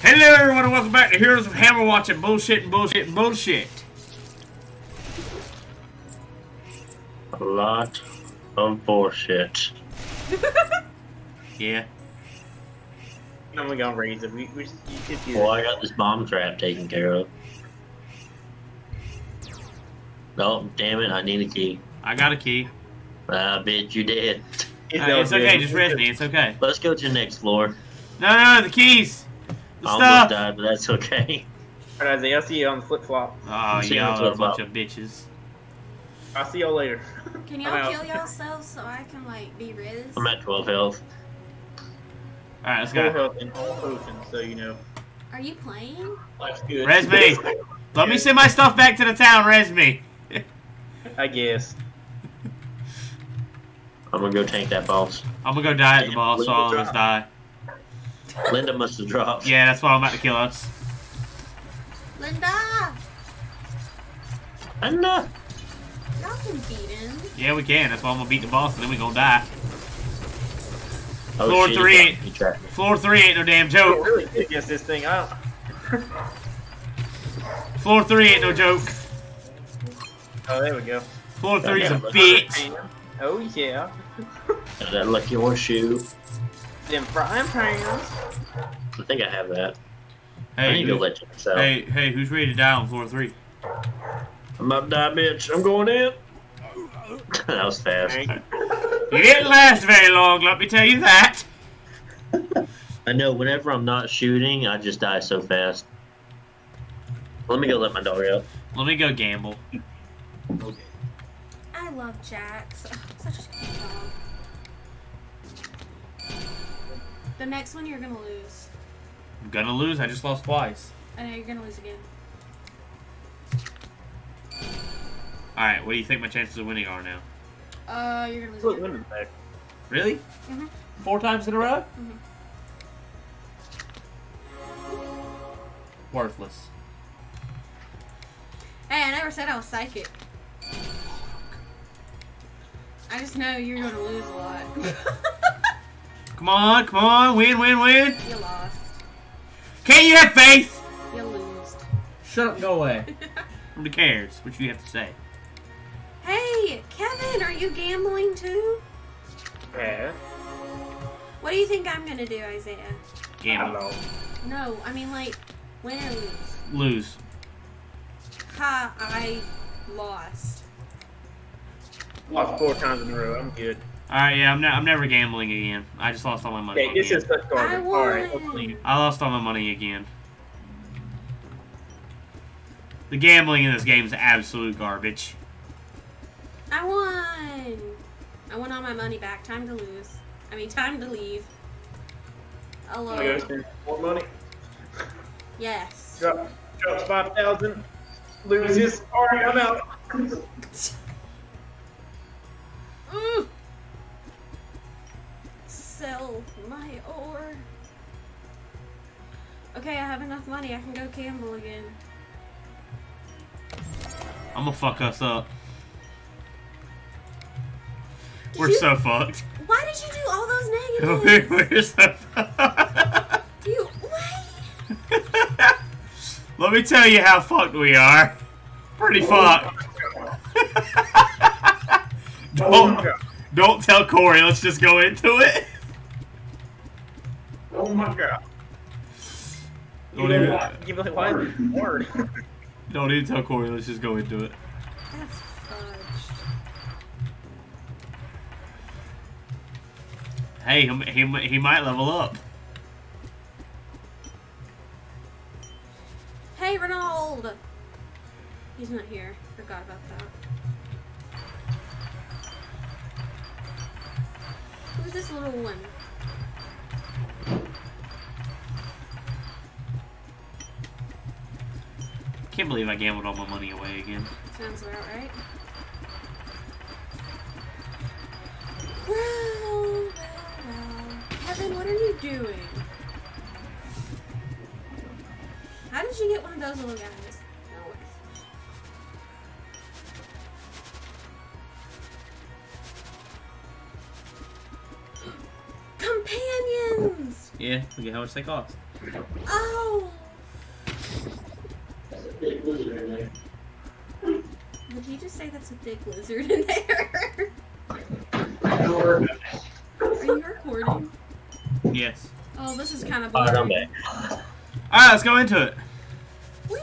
Hello everyone and welcome back to Heroes of Hammer watching bullshit and bullshit and bullshit. A lot of bullshit. Yeah. I'm gonna raise it. We, we, you, if you, Well, I got this bomb trap taken care of. Oh, damn it, I need a key. I got a key. Ah, bitch, you did. it's, Uh, it's okay, just res me, it's okay. Let's go to the next floor. No, no, the keys! The I almost stuff! died, but that's okay. Alright, Isaiah, I'll see you on the flip flop. Oh, ah, See you y'all on are a bunch flip of bitches. I'll see y'all later. Can I'm y'all out. kill yourselves so I can like be riz? I'm at 12 health. Alright, let's Full go. health and all potions, so you know. Are you playing? Life's good. Res me! Let me send my stuff back to the town, res me! I guess. I'm gonna go tank that boss. I'm gonna go die at the boss, so all of us die. Linda must have dropped. Yeah, that's why I'm about to kill us. Linda! Linda! Y'all can beat him. Yeah, we can. That's why I'm gonna beat the boss and then we gonna die. Oh, Floor shit, three. got me trapped. Floor 3 ain't no damn joke. really against this thing. I. Floor 3 ain't no joke. Oh, there we go. Floor 3 is a Yeah, bitch. Oh, yeah. That lucky horseshoe. Them frying pans. I think I have that. I Hey, need to who's, let you hey, hey, who's ready to die on floor 3? I'm about to die, bitch. I'm going in. that was fast. You didn't last very long, let me tell you that. I know, whenever I'm not shooting, I just die so fast. Let me go let my dog out. Let me go gamble. Okay. I love Jax. Such a The next one you're gonna lose. I'm gonna lose, I just lost twice. I know you're gonna lose again. Alright, what do you think my chances of winning are now? Uh, you're gonna lose Look, again. Linda's back. Really? Mhm. Four times in a row? Mhm. Worthless. Hey, I never said I was psychic. I just know you're gonna lose a lot. Come on, come on, win, win, win. you lost. Can't you have faith? You lose. Shut up and go away. Nobody cares what you have to say. hey, Kevin, are you gambling too? Yeah. What do you think I'm gonna do, Isaiah? Gamble. Hello. No, I mean like win or lose. Lose. Ha! I lost. Lost four times in a row. I'm good. Alright, yeah, I'm, ne- I'm never gambling again. I just lost all my money. Okay, this again. is such I garbage. Alright, let's leave. I lost all my money again. The gambling in this game is absolute garbage. I won. I want all my money back. Time to lose. I mean, time to leave. Hello. I'm gonna spend more money. Yes. Drop, drops 5,000. Loses. Alright, I'm out. Okay, I have enough money. I can go gamble again. I'm gonna fuck us up. Did We're you- so fucked. Why did you do all those negatives? We're so fucked. you wait. Let me tell you how fucked we are. Pretty oh, fucked. Oh don't, don't tell Corey. Let's just go into it. Oh my god. Don't even, Give me why is it hard? don't even tell Corey. Let's just go into it. That's fudged. Hey, he, he, he might level up. Hey, Ronald! He's not here. Forgot about that. Who's this little one? Can't believe I gambled all my money away again. Sounds about right. Well, well, well. Kevin, what are you doing? How did you get one of those little guys? No way. Companions! Yeah, look at how much they cost. Oh! Did you just say that's a big lizard in there? Are you recording? Yes. Oh, this is kind of Alright, I'm boring. back. Alright, let's go into it. Whee!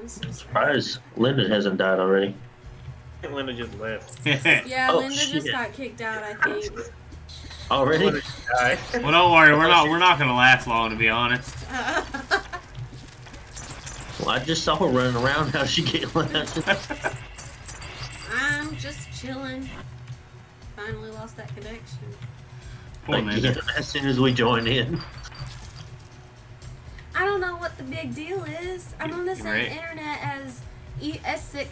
I'm so. Surprised Linda hasn't died already. Linda just left. Yeah, Oh, Linda just got kicked out, I think. Already? Linda well, don't worry, we're not we're not gonna last long to be honest. Well, I just saw her running around. How she get left? I'm just chilling. Finally lost that connection. Poor Like, as soon as we join in. I don't know what the big deal is. I'm on the same right. internet as E ES6.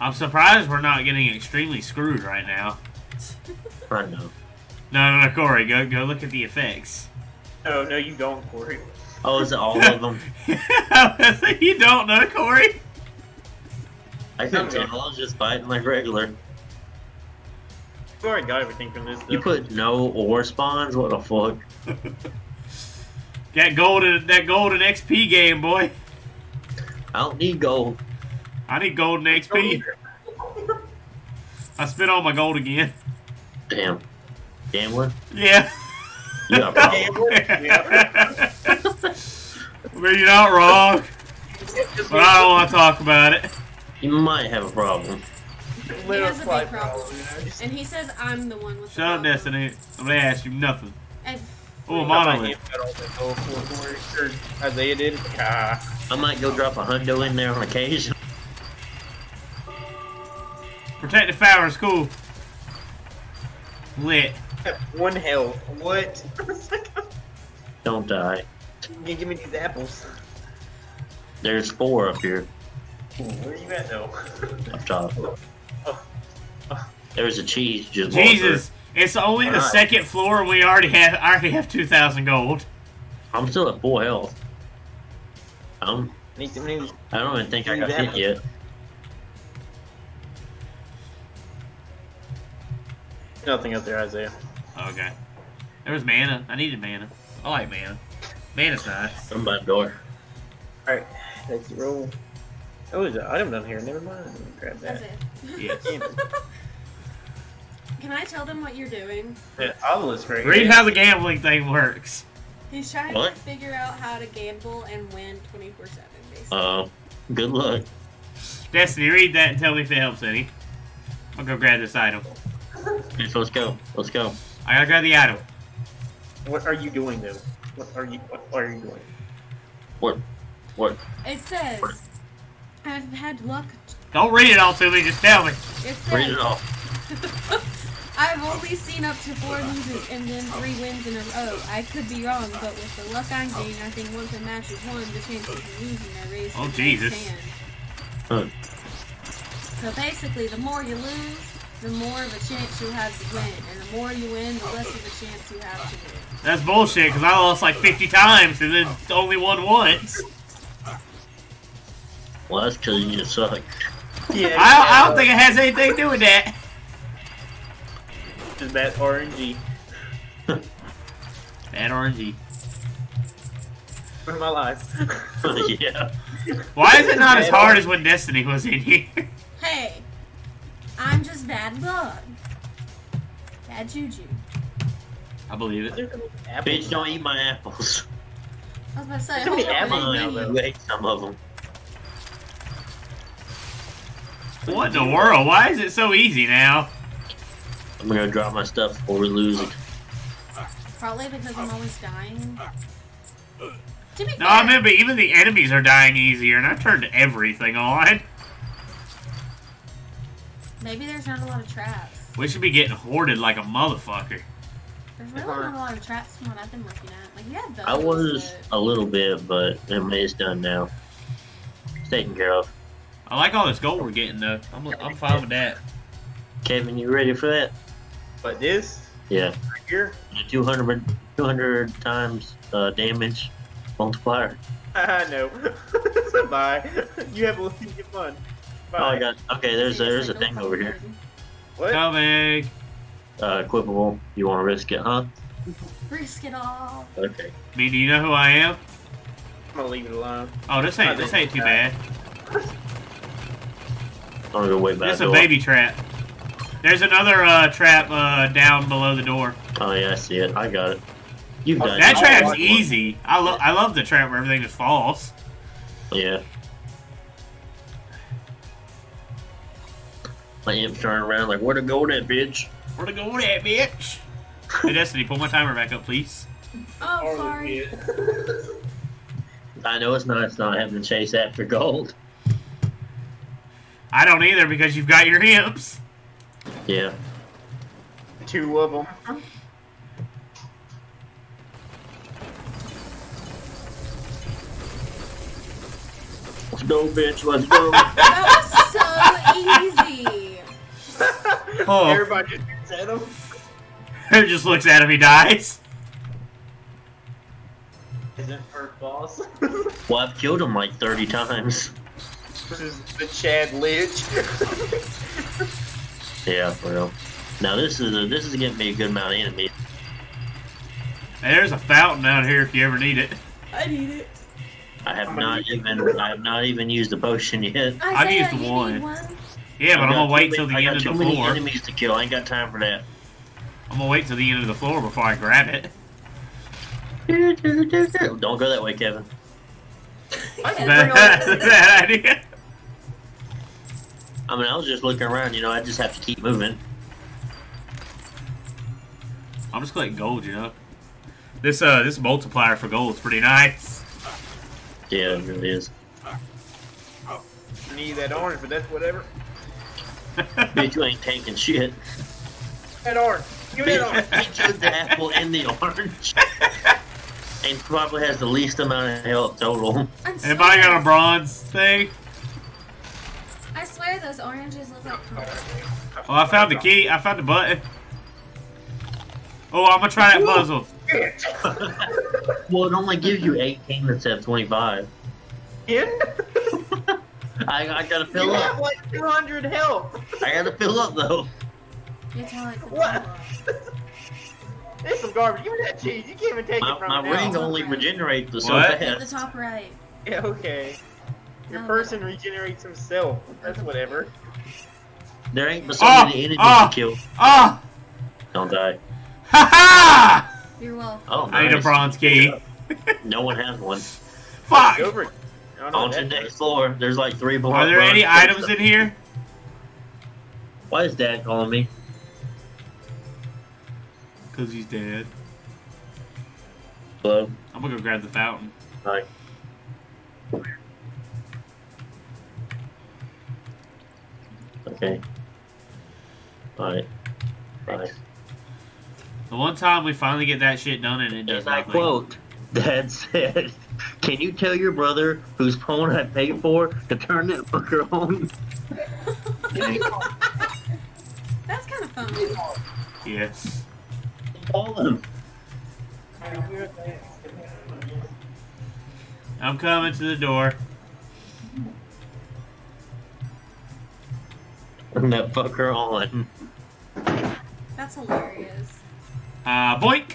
I'm surprised we're not getting extremely screwed right now. I know. No, no, no, Corey, go go look at the effects. No, no, you don't, Corey. Oh, is it all of them? you don't know, Corey? I couldn't tell. I was just fighting like regular. You already got everything from this. You put no ore spawns? What the fuck? that golden that golden XP game, boy. I don't need gold. I need golden XP. I spent all my gold again. Damn. Gambling? Yeah. You got a. I mean, you're not wrong, but I don't want to talk about it. You might have a problem. He has a big problem. you know, just- And he says I'm the one with the Shut up, problem. Destiny. I'm gonna ask you nothing. And Oh, a Got my monolith. hand cut off that gold for Corey, or Isaiah did. Ah. I might go drop a hundo in there on occasion. Protective fire is cool. Lit. One health. What? Don't die. you give me these apples. There's four up here, Where are you at though? up top. There's a cheese just Jesus, it's only the Alright. second floor, and we already have I already have two thousand gold. I'm still at full health. Um, Need some new. I don't even think I got hit yet. Nothing up there, Isaiah. Okay. There was mana. I needed mana. I like mana. Mana's nice. I'm by the door. Alright, let's roll. Oh, there's an item down here. Never mind. Let me grab that's it. Yes. Can I tell them what you're doing? Yeah, obelisk right Read how the gambling thing works. He's trying What? to figure out how to gamble and win 24 7, basically. Uh, good luck. Destiny, read that and tell me if it helps any. I'll go grab this item. Okay, so let's go. Let's go. I gotta grab the item. What are you doing though? What are you? What are you doing? What? What? It says, I've had luck. Don't read it all to me, just tell me. It Read says, it off. I've only seen up to four losers and then three wins in a row. I could be wrong, but with the luck I'm getting, I think once a match is won, the chances of losing are raised Oh, to the Jesus. hand. Huh. So basically, the more you lose, the more of a chance you have to win, and the more you win, the less of a chance you have to win. That's bullshit, because I lost like 50 times and then only won once. Well, that's because you suck. Yeah, I, I don't think it has anything to do with that. Just that RNG? Bad RNG. For my life. yeah. Why is it not as hard as when Destiny was in here? Hey, I'm just bad luck. Bad juju. I believe it. Bitch, don't eat my apples. I was about to say, How many hold on, apples wait, now, though? You ate some of them. What in the world? Why is it so easy now? I'm gonna drop my stuff before we lose it. Probably because I'm always dying. To be No, fair, I remember even the enemies are dying easier, and I turned everything on. Maybe there's not a lot of traps. We should be getting hoarded like a motherfucker. There's really not a lot of traps from what I've been looking at. Like, you have those. I was but- a little bit, but I mean, it's done now. It's taken care of. I like all this gold we're getting though. I'm, I'm fine with that. Kevin, you ready for that? But this Yeah. right here, The 200, 200 times uh, damage multiplier. I know. so bye. You have a little get fun. Bye. Oh, I got. Okay, there's Yeah, there's a thing over here. problem. What? Coming. uh, equipable. You want to risk it, huh? Risk it all. Okay. I mean, do you know who I am? I'm gonna leave it alone. Oh, this ain't this ain't too bad. I'm gonna go way back. It's a baby trap. There's another uh, trap uh, down below the door. Oh yeah, I see it. I got it. You've Oh, done That it. trap's like one. easy. I love I love the trap where everything just falls. Yeah. My imp turning around like, where to go that bitch? Where to go with that bitch? Hey Destiny, pull my timer back up, please. Oh, sorry. I know it's nice not having to chase after gold. I don't either because you've got your hips. Yeah. Two of them. Let's go, bitch. Let's go. That was so easy. Oh. Everybody just shoots at him. Who just looks at him, he dies. Is it first boss? well, I've killed him like 30 times. this is the Chad Lich. Yeah, for real. Now this is a, this is getting me a good amount of enemies. Hey, there's a fountain out here if you ever need it. I need it. I have not even I have not even used the potion yet. I've used one. one. Yeah, but I I'm gonna wait too till the many- I end got of too the many enemies to kill. I ain't got time for that. I'm gonna wait till the end of the floor before I grab it. Don't go that way, Kevin. Bad, bad idea. I mean, I was just looking around. You know, I just have to keep moving. I'm just collecting gold, you know. This uh this multiplier for gold is pretty nice. Yeah, it really is. Need that orange, but that's whatever. Bitch, you ain't taking shit. That orange. Give me that orange. He took the apple and the orange. And probably has the least amount of health total. I'm Anybody got a bronze thing? I swear those oranges look like purple. Oh, I found the key. I found the button. Oh, I'm gonna try that puzzle. well, it only gives you 18 instead of 25. Yeah? I, I gotta fill You fill have up. like 200 health. I gotta fill up though. You tell it to What? purple. There's some garbage. Give me that cheese. You can't even take My, it from my me ring now. only regenerates so What? At the top right. Yeah, okay. Your No, person regenerates himself. That's whatever. There ain't but so Ah, many enemies ah. to kill. Ah! Don't die. Ha ha! You're welcome. Oh, I need a bronze key. No one has one. Fuck! Go over it. I don't know On to the next floor. There's like three bronze. Are there any bronze items in here? Why is Dad calling me? Cause he's dead. Hello. I'm gonna go grab the fountain. Hi. Okay. Alright. Bye. The one time we finally get that shit done and it does And I nothing. quote, Dad said, Can you tell your brother whose phone I paid for to turn that fucker on? That's kind of fun. Yes. Call him. I'm coming to the door. Turn that fucker on. That's hilarious. Uh, boink!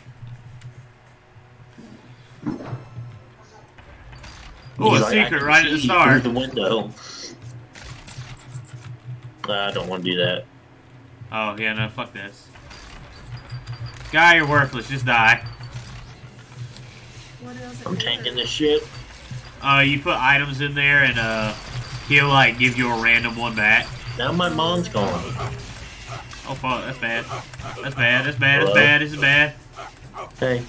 Oh, a like, secret right at the see start. Through the window. Uh, I don't want to do that. Oh, yeah, no, fuck this. Guy, you're worthless. Just die. What? I'm tanking this shit. Uh, you put items in there and, uh, he'll, like, give you a random one back. Now my mom's gone. Oh, fuck, that's bad. That's bad, that's bad, that's bad, this is bad. Hey.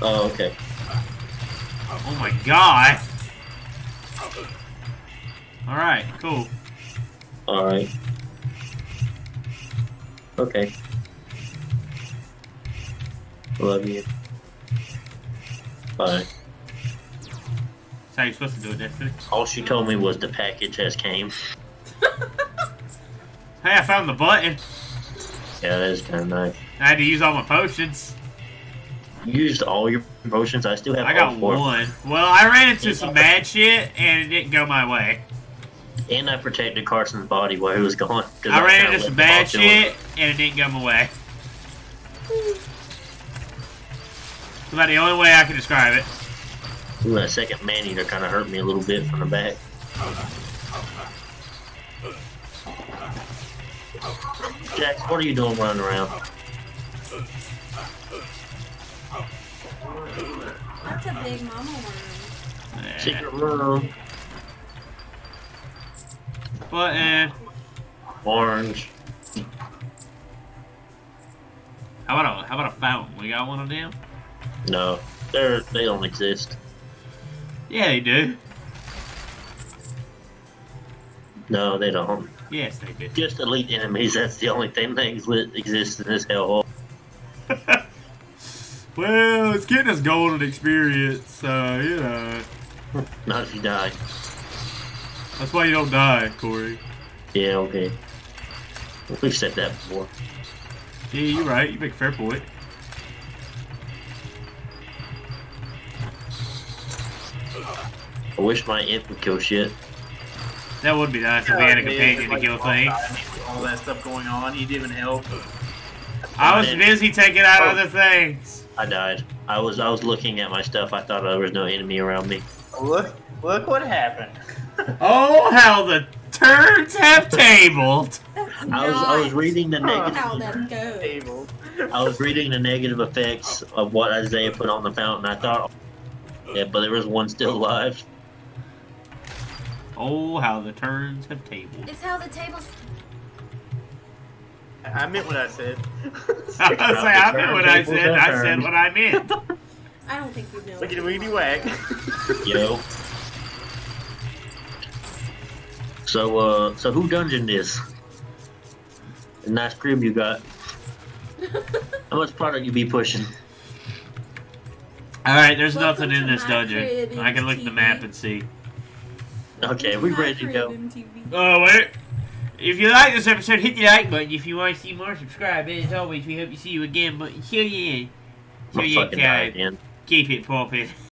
Oh, okay. Oh my god! Alright, cool. Alright. Okay. Love you. Bye. That's how you're supposed to do it, Destiny. All she told me was the package has came. Hey, I found the button. Yeah, that is kind of nice. I had to use all my potions. Used all your potions. I still have I got four. one. Well, I ran into some bad shit and it didn't go my way. And I protected Carson's body while he was gone. 'cause I ran into some bad shit, and it didn't go my way. It's about the only way I can describe it. Ooh, that second man eater kind of hurt me a little bit from the back. Jax, what are you doing running around? That's a big mama worm. Yeah. Secret room, Button. orange. How about a how about a fountain? We got one of them? No, they're they don't exist. Yeah, they do. No, they don't. Yes, they do. Just elite enemies. That's the only thing that exists in this hellhole. well, it's getting us golden experience, so you know. Not if you die. That's why you don't die, Corey. Yeah, okay. We've said that before. Yeah, you're right. You make a fair point. I wish my imp would kill shit. That would be nice if we had a Yeah, companion to kill things. All that stuff going on, he didn't help. I was busy taking out Oh. other things. I died. I was I was looking at my stuff. I thought there was no enemy around me. Look, look what happened. Oh, how the turns have tabled. That's I was I was reading the negative. how that goes. I was reading the negative effects of what Isaiah put on the fountain. I thought, yeah, but there was one still alive. Oh, how the turns have tabled. It's how the tables. I meant what I said. I was like, I meant what I said. I said what I meant. I don't think you know. Look at the weedy whack. Yo. So uh, so who dungeon this? A nice crib you got. How much product you be pushing? All right, there's Welcome nothing in this dungeon. I can look at the map and see. Okay, we ready to go. Oh, wait. If you like this episode, hit the like button. If you want to see more, subscribe. And as always, we hope to see you again. But until then, I'm till you fucking dying, can man. keep it popping.